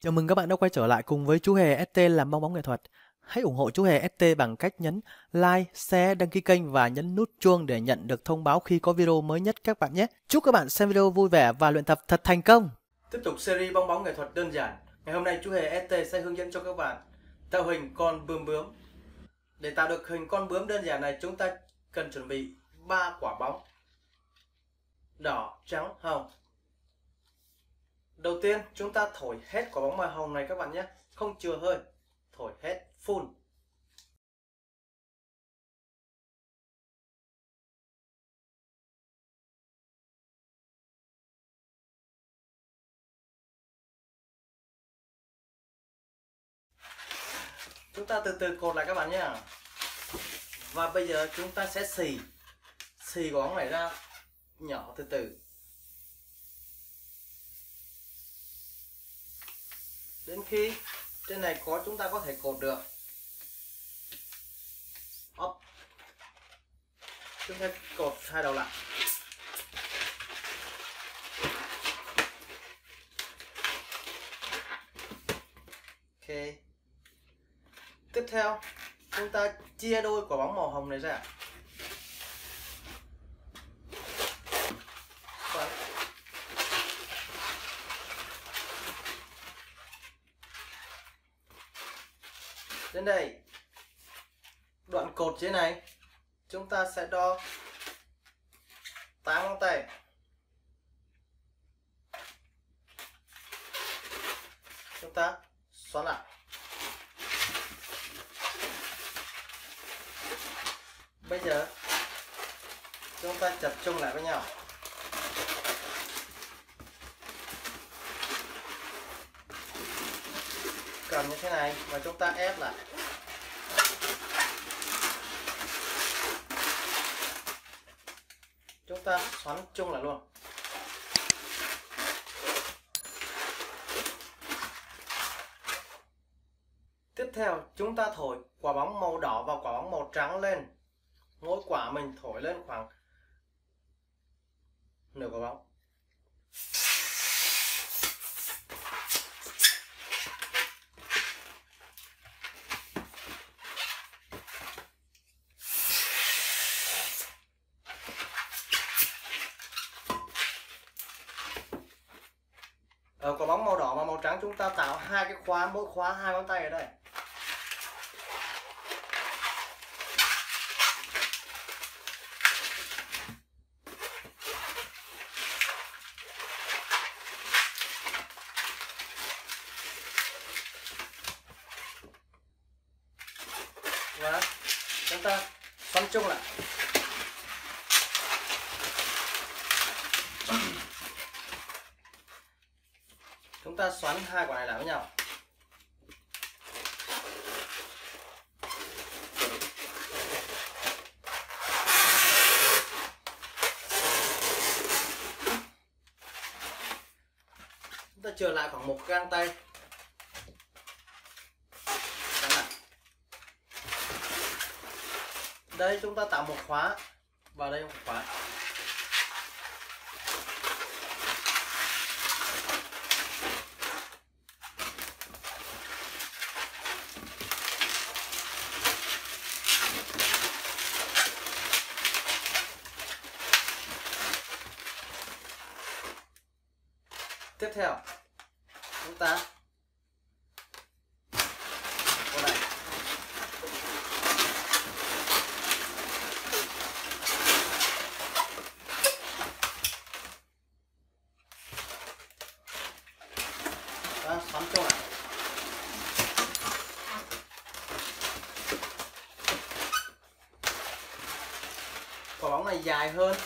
Chào mừng các bạn đã quay trở lại cùng với chú Hề ST làm bong bóng nghệ thuật. Hãy ủng hộ chú Hề ST bằng cách nhấn like, share, đăng ký kênh và nhấn nút chuông để nhận được thông báo khi có video mới nhất các bạn nhé. Chúc các bạn xem video vui vẻ và luyện tập thật thành công. Tiếp tục series bong bóng nghệ thuật đơn giản. Ngày hôm nay chú Hề ST sẽ hướng dẫn cho các bạn tạo hình con bướm bướm. Để tạo được hình con bướm đơn giản này chúng ta cần chuẩn bị 3 quả bóng. Đỏ, trắng, hồng. Đầu tiên, chúng ta thổi hết quả bóng màu hồng này các bạn nhé. Không chừa hơi, Thổi hết full. Chúng ta từ từ cột lại các bạn nhé. Và bây giờ chúng ta sẽ xì Xì quả bóng này ra nhỏ từ từ. Đến khi trên này có, chúng ta có thể cột được. Up chúng ta cột hai đầu lại. Ok. Tiếp theo, chúng ta chia đôi quả bóng màu hồng này ra. Đến đây, đoạn cột trên này, chúng ta sẽ đo 8 ngón tay. Chúng ta xoắn lại. Bây giờ, chúng ta chập chung lại với nhau. Cầm như thế này, và chúng ta ép lại. Chúng ta xoắn chung lại luôn. Tiếp theo, chúng ta thổi quả bóng màu đỏ và quả bóng màu trắng lên. Mỗi quả mình thổi lên khoảng nửa quả bóng. Ờ, ở quả bóng màu đỏ và màu trắng, chúng ta tạo hai cái khóa, mỗi khóa hai ngón tay ở đây. Và chúng ta xoắn chung lại. Chúng ta xoắn hai quả này lại với nhau. Chúng ta trở lại khoảng một gang tay. Đây, chúng ta tạo một khóa. Vào đây một khóa. Tiếp theo. Chúng ta. Con này. Ta xoắn chung này. Quả bóng này dài hơn.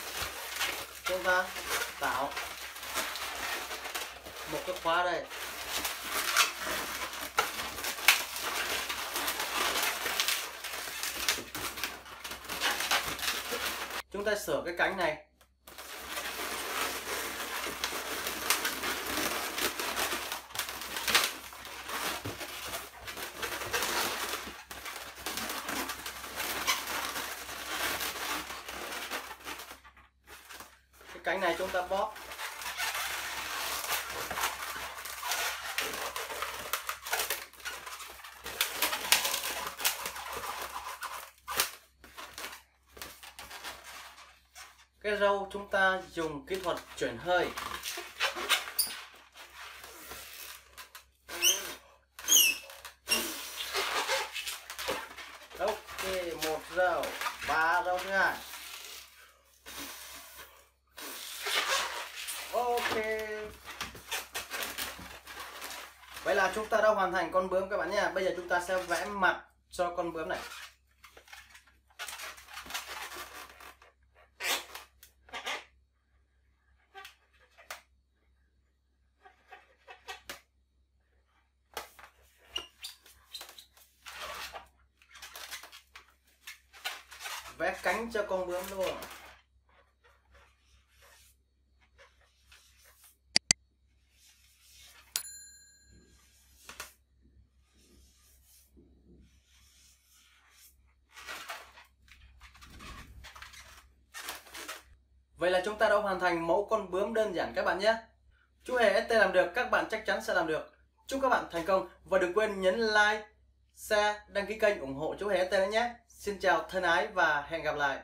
Chúng ta tạo một cái khóa đây. Chúng ta sửa cái cánh này. Cái cánh này chúng ta bóp. Cái rau chúng ta dùng kỹ thuật chuyển hơi. Ok, một rau, ba rau thứ hai. Ok. Vậy là chúng ta đã hoàn thành con bướm các bạn nha bây giờ chúng ta sẽ vẽ mặt cho con bướm này. Vẽ cánh cho con bướm luôn Vậy là chúng ta đã hoàn thành mẫu con bướm đơn giản các bạn nhé. Chú Hề ST làm được, các bạn chắc chắn sẽ làm được. Chúc các bạn thành công và đừng quên nhấn like, share, đăng ký kênh ủng hộ chú Hề ST nhé. Xin chào thân ái và hẹn gặp lại.